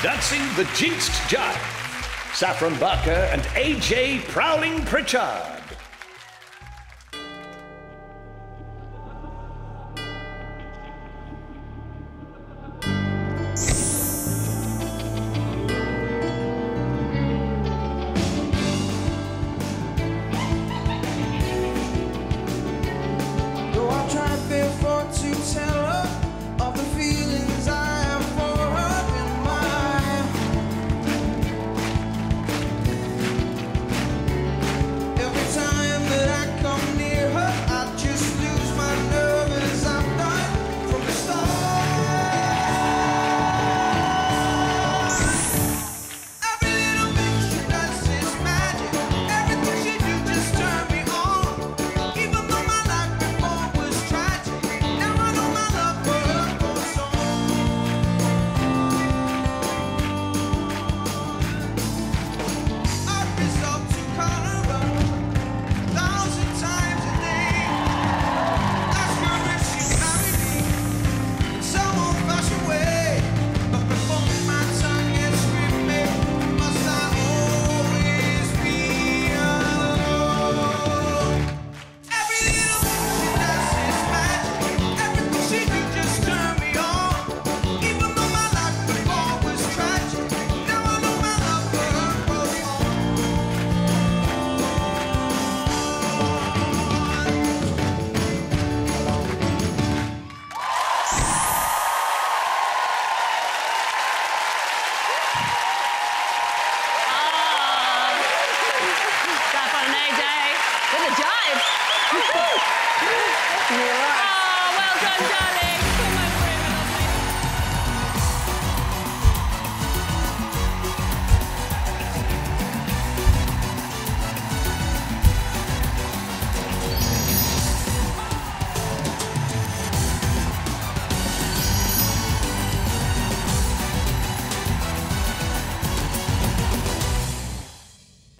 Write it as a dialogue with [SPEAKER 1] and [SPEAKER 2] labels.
[SPEAKER 1] Dancing the Jinxed Jive, Saffron Barker and AJ Prowling Pritchard. Good job. oh, well done, darling.